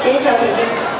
选手请进